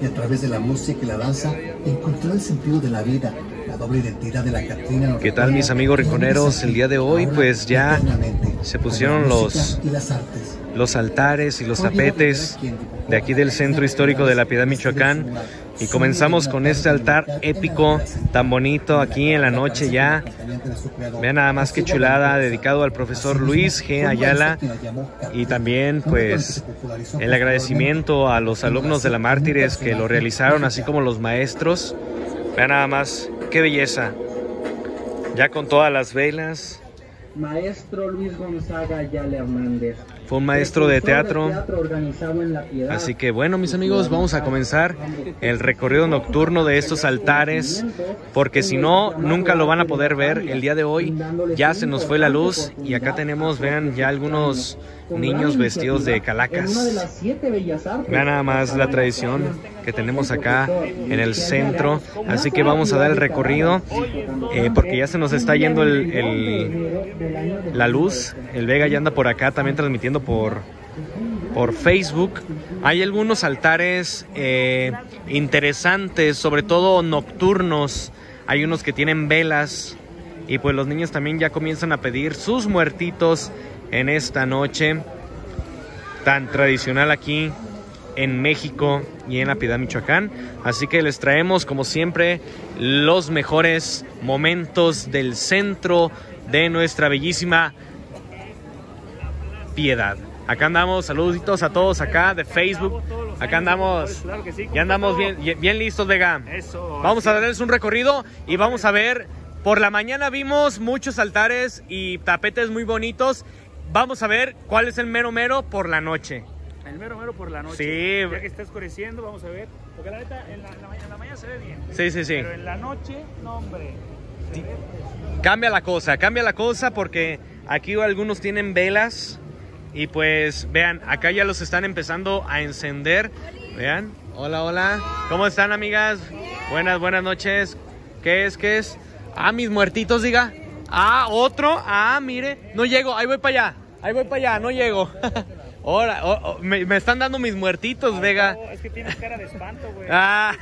y a través de la música y la danza encontró el sentido de la vida, la doble identidad de la Catrina. ¿Qué tal mis amigos rinconeros? El día de hoy pues ya se pusieron los, los altares y los tapetes de aquí del centro histórico de la Piedad Michoacán y comenzamos con este altar épico tan bonito aquí en la noche ya. Vean nada más que chulada, dedicado al profesor Luis G. Ayala. Y también pues el agradecimiento a los alumnos de la Mártires que lo realizaron, así como los maestros. Vean nada más, qué belleza. Ya con todas las velas. Maestro Luis Gonzaga Ayala Hernández. Fue un maestro de teatro. Así que bueno, mis amigos, vamos a comenzar el recorrido nocturno de estos altares, porque si no, nunca lo van a poder ver. El día de hoy ya se nos fue la luz y acá tenemos, vean, ya algunos niños vestidos de calacas. Vean nada más la tradición que tenemos acá en el centro. Así que vamos a dar el recorrido, eh, porque ya se nos está yendo el, la luz. El Vega ya anda por acá también transmitiendo por, por Facebook. Hay algunos altares eh, interesantes, sobre todo nocturnos. Hay unos que tienen velas y pues los niños también ya comienzan a pedir sus muertitos en esta noche tan tradicional aquí en México y en la Piedad Michoacán. Así que les traemos como siempre los mejores momentos del centro de nuestra bellísima piedad. Acá andamos, saluditos a todos acá de Facebook. Acá andamos, ya andamos bien, bien listos, Vega. Vamos a darles un recorrido y vamos a ver. Por la mañana vimos muchos altares y tapetes muy bonitos. Vamos a ver cuál es el mero mero por la noche. El mero mero por la noche. Sí. Ya que está oscureciendo, vamos a ver. Porque la neta, en la, mañana, se ve bien. Sí, sí, sí. Pero en la noche, no, hombre. Cambia la cosa, cambia la cosa porque aquí algunos tienen velas y pues vean, acá ya los están empezando a encender. Vean, hola, hola. ¿Cómo están amigas? Buenas, buenas noches. ¿Qué es? ¿Qué es? Ah, mis muertitos, diga. Ah, otro. Ah, mire. No llego, ahí voy para allá. Ahí voy para allá, no llego. Hola, oh, oh, me, están dando mis muertitos, Vega. es que tienes cara de espanto, güey. Ah,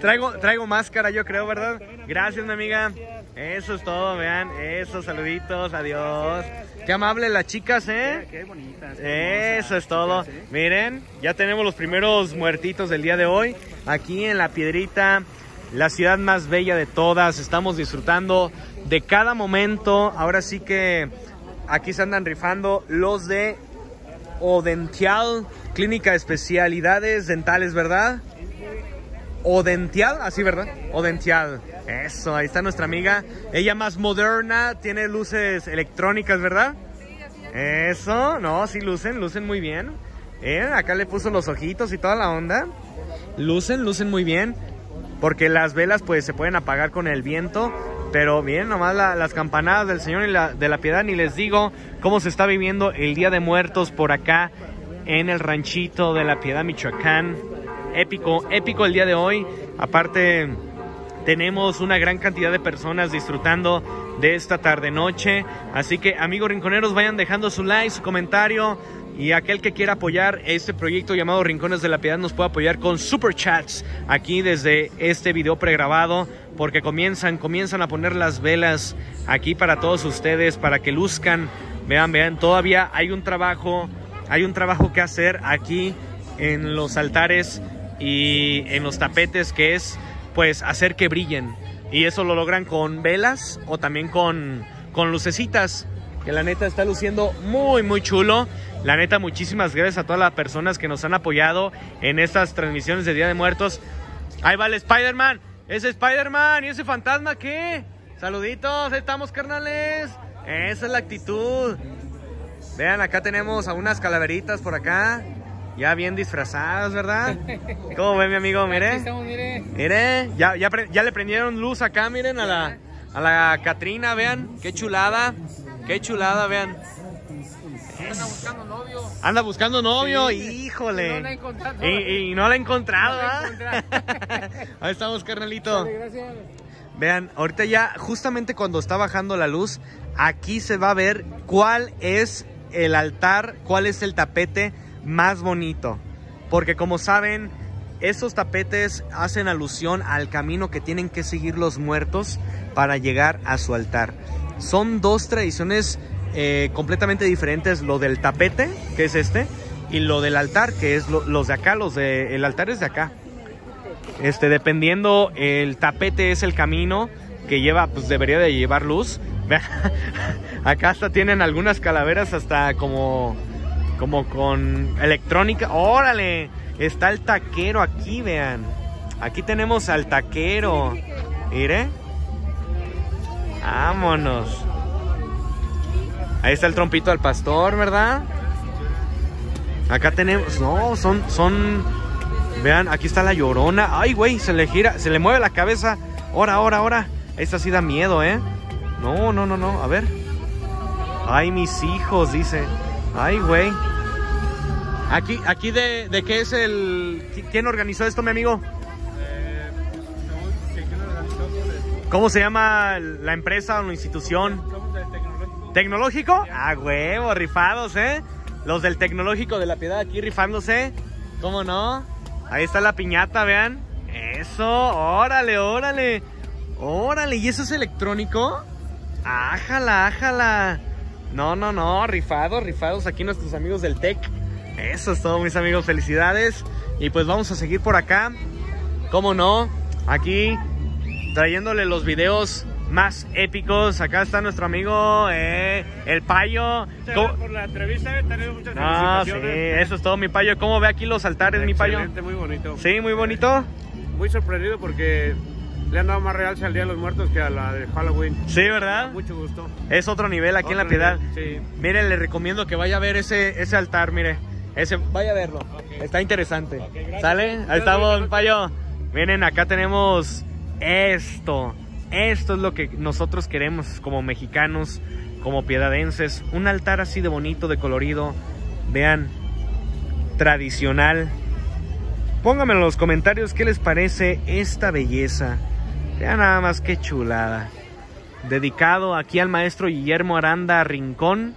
traigo, traigo máscara, yo creo, ¿verdad? Gracias, mi amiga. Eso es todo, vean. Eso, saluditos, adiós. Qué amable las chicas, ¿eh? Qué, bonitas. Eso es todo. ¿eh? Miren, ya tenemos los primeros muertitos del día de hoy. Aquí en La Piedrita, la ciudad más bella de todas. Estamos disfrutando de cada momento. Ahora sí que aquí se andan rifando los de Odential, Clínica de Especialidades Dentales, ¿verdad? Odential, así, ¿verdad? Odential. Eso, ahí está nuestra amiga. Ella más moderna, tiene luces electrónicas, ¿verdad? Eso, no, sí lucen, lucen muy bien. Eh, acá le puso los ojitos y toda la onda. Lucen, lucen muy bien. Porque las velas pues se pueden apagar con el viento. Pero bien, nomás las campanadas del Señor y la, de la Piedad. Ni les digo cómo se está viviendo el Día de Muertos por acá en el ranchito de la Piedad, Michoacán. Épico, épico el día de hoy. Aparte tenemos una gran cantidad de personas disfrutando de esta tarde-noche. Así que amigos rinconeros, vayan dejando su like, su comentario. Y aquel que quiera apoyar este proyecto llamado Rincones de la Piedad nos puede apoyar con super chats aquí desde este video pregrabado. Porque comienzan, comienzan a poner las velas aquí para todos ustedes, para que luzcan. Vean, vean, todavía hay un trabajo, hay un trabajo que hacer aquí en los altares y en los tapetes que es pues hacer que brillen. Y eso lo logran con velas o también con, con lucecitas, que la neta está luciendo muy, muy chulo. La neta, muchísimas gracias a todas las personas que nos han apoyado en estas transmisiones de Día de Muertos. Ahí va el Spider-Man. Ese Spider-Man y ese fantasma, ¿qué? Saluditos, estamos carnales. Esa es la actitud. Vean, acá tenemos a unas calaveritas por acá. Ya bien disfrazados, ¿verdad? ¿Cómo ve mi amigo? Mire. mire. ya, ya, ya, le prendieron luz acá, miren, a la, a la Catrina, vean. Qué chulada. Qué chulada, vean. Anda buscando novio. Anda buscando novio, híjole. Y no la ha encontrado. Y, no la ha encontrado, Ahí estamos, carnalito. gracias. Vean, ahorita ya, justamente cuando está bajando la luz, aquí se va a ver cuál es el altar, cuál es el tapete más bonito. Porque como saben, esos tapetes hacen alusión al camino que tienen que seguir los muertos para llegar a su altar. Son dos tradiciones eh, completamente diferentes, lo del tapete, que es este, y lo del altar, que es lo- los de acá, los de, el altar es de acá. Este, dependiendo, el tapete es el camino que lleva, pues debería de llevar luz. Acá hasta tienen algunas calaveras hasta como, como con electrónica. ¡Órale! Está el taquero aquí, vean. Aquí tenemos al taquero. Mire. Vámonos. Ahí está el trompito al pastor, ¿verdad? Acá tenemos. No, son. son. Vean, aquí está la llorona. Ay, güey, se le gira, se le mueve la cabeza. Ahora, ahora, ahora. Esta sí da miedo, ¿eh? No, no, no, no. A ver. Ay, mis hijos, dice. Ay, güey. Aquí, aquí de, de qué es el. qui- ¿Quién organizó esto, mi amigo? ¿Cómo se llama la empresa o la institución? ¿Tecnológico? Ah, huevo, rifados, ¿eh? Los del Tecnológico de la Piedad aquí rifándose. ¿Cómo no? Ahí está la piñata, vean. Eso, órale, órale. Órale, ¿y eso es electrónico? Ájala, ájala. No, no, no, rifados, rifados aquí nuestros amigos del Tec. Eso es todo, mis amigos, felicidades. Y pues vamos a seguir por acá. ¿Cómo no? Aquí trayéndole los videos más épicos. Acá está nuestro amigo, eh, el payo. ¿Cómo- Por la entrevista he tenido muchas Ah, sí, eso es todo, mi payo. ¿Cómo ve aquí los altares, mi payo? Excelente, muy bonito. Sí, muy bonito. Muy sorprendido porque le han dado más realce al Día de los Muertos que a la de Halloween. Sí, ¿verdad? Mucho gusto. Es otro nivel aquí en La Otro Piedad. nivel, Sí. Mire, le recomiendo que vaya a ver ese, ese altar, mire. Ese, vaya a verlo. Está interesante. gracias. ¿Sale? Ahí estamos, payo. Miren, acá tenemos esto. Esto es lo que nosotros queremos como mexicanos, como piedadenses. Un altar así de bonito, de colorido. Vean, tradicional. Pónganme en los comentarios qué les parece esta belleza. Vean nada más qué chulada. Dedicado aquí al maestro Guillermo Aranda Rincón.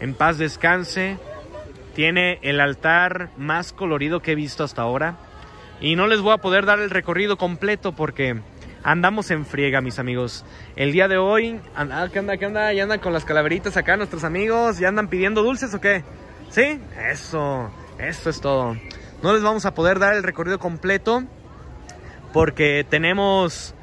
En paz descanse. Tiene el altar más colorido que he visto hasta ahora. Y no les voy a poder dar el recorrido completo porque andamos en friega, mis amigos. El día de hoy, anda, ¿qué onda? ¿Qué onda? ¿Ya andan con las calaveritas acá nuestros amigos? ¿Ya andan pidiendo dulces o qué? ¿Sí? Eso, eso es todo. No les vamos a poder dar el recorrido completo porque tenemos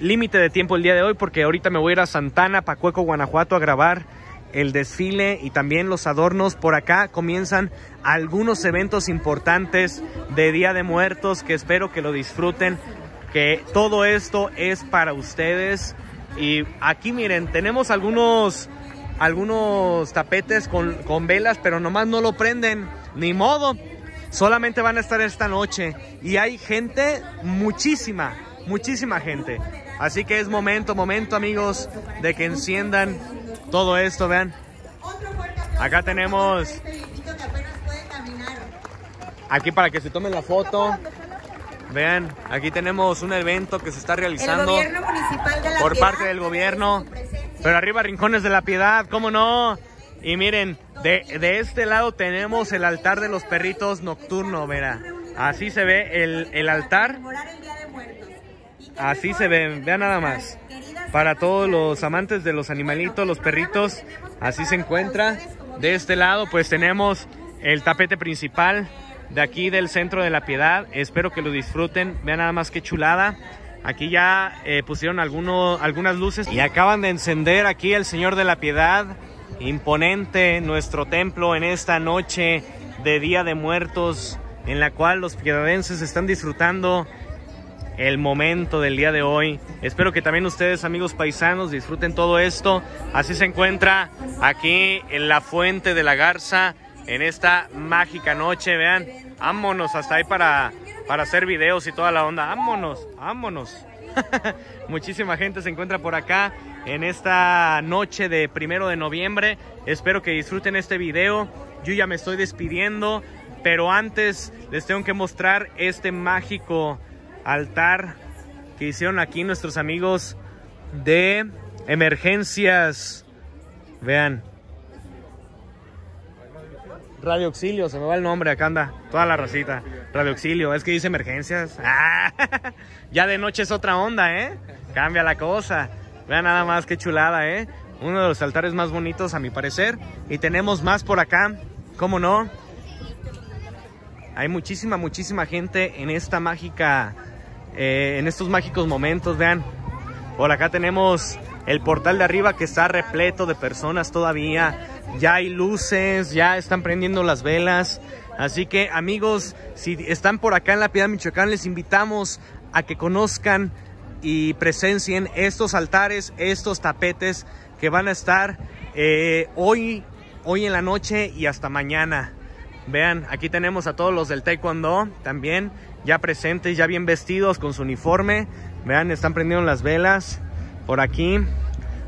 límite de tiempo el día de hoy porque ahorita me voy a ir a Santana, Pacueco, Guanajuato a grabar el desfile y también los adornos. Por acá comienzan algunos eventos importantes de Día de Muertos que espero que lo disfruten, que todo esto es para ustedes. Y aquí miren, tenemos algunos algunos tapetes con, con velas, pero nomás no lo prenden, ni modo. Solamente van a estar esta noche y hay gente, muchísima, muchísima gente. Así que es momento, momento amigos, de que enciendan todo esto, vean. Acá tenemos, aquí para que se tomen la foto, vean, aquí tenemos un evento que se está realizando gobierno municipal de la por Piedad parte del gobierno. Pero arriba Rincones de la Piedad, ¿cómo no? Y miren, de, de este lado tenemos el altar de los perritos nocturno, verá. Así se ve el, el altar, así se ve, vean nada más. Para todos los amantes de los animalitos, los perritos, así se encuentra. De este lado pues tenemos el tapete principal de aquí del centro de la Piedad. Espero que lo disfruten, vean nada más que chulada. Aquí ya eh, pusieron algunas luces y acaban de encender aquí el Señor de la Piedad. Imponente nuestro templo en esta noche de Día de Muertos, en la cual los piedadenses están disfrutando el momento del día de hoy. Espero que también ustedes, amigos paisanos, disfruten todo esto. Así se encuentra aquí en la Fuente de la Garza, en esta mágica noche. Vean, vámonos hasta ahí para, para hacer videos y toda la onda. Vámonos, vámonos. Muchísima gente se encuentra por acá en esta noche de primero de noviembre. Espero que disfruten este video. Yo ya me estoy despidiendo, pero antes les tengo que mostrar este mágico altar que hicieron aquí nuestros amigos de emergencias. Vean. Radio Auxilio, se me va el nombre, acá anda, toda la racita. Radio Auxilio, es que dice emergencias. Ah, ya de noche es otra onda, ¿eh? Cambia la cosa. Vean nada más qué chulada, ¿eh? Uno de los altares más bonitos a mi parecer. Y tenemos más por acá, ¿cómo no? Hay muchísima, muchísima gente en esta mágica, eh, en estos mágicos momentos, vean. Por acá tenemos el portal de arriba que está repleto de personas todavía. Ya hay luces, ya están prendiendo las velas. Así que amigos, si están por acá en la Piedad Michoacán, les invitamos a que conozcan y presencien estos altares, estos tapetes que van a estar eh, hoy, hoy en la noche y hasta mañana. Vean, aquí tenemos a todos los del Taekwondo también, ya presentes, ya bien vestidos con su uniforme. Vean, están prendiendo las velas por aquí.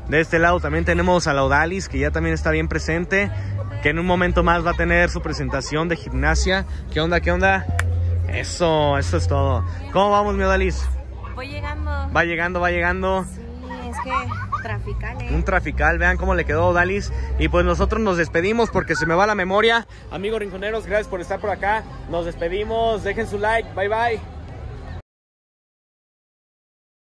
De este lado también tenemos a Laudalis, que ya también está bien presente, que en un momento más va a tener su presentación de gimnasia. ¿Qué onda, qué onda? Eso, eso es todo. ¿Cómo vamos, mi Odalis? Voy llegando. Va llegando, va llegando. Sí, es que trafical, ¿eh? Un trafical, vean cómo le quedó Odalis. Y pues nosotros nos despedimos porque se me va la memoria. Amigos rinconeros, gracias por estar por acá. Nos despedimos, dejen su like, bye bye.